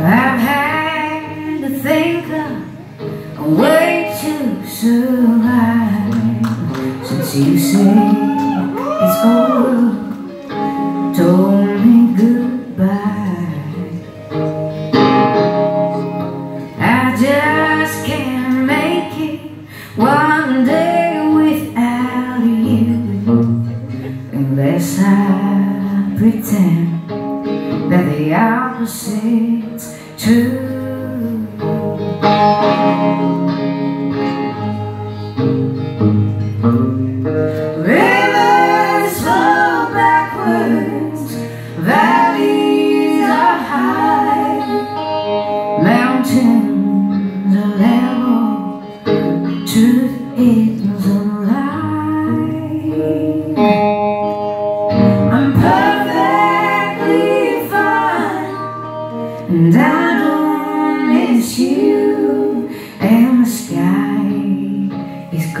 I've had to think of a way to survive since you say it's over. just can't make it one day without you. Unless I pretend that the opposite's true. Rivers flow backwards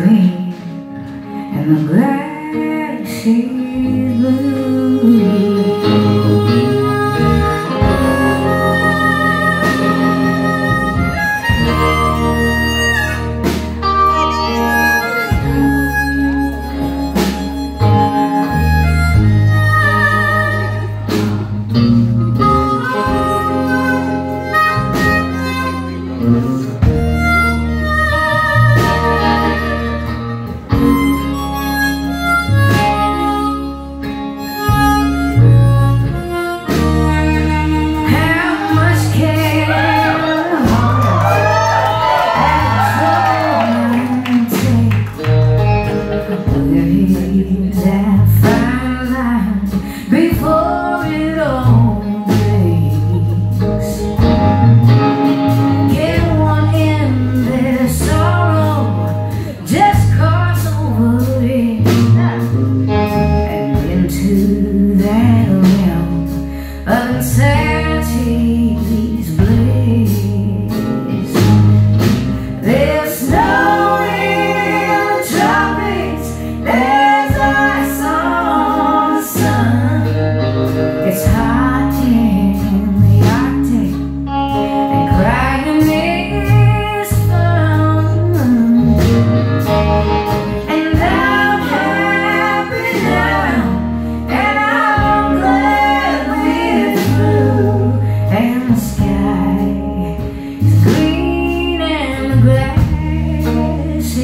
and the grass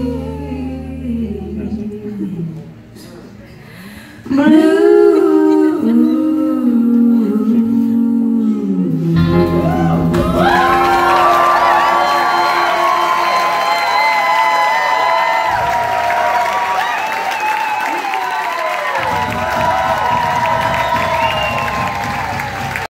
you.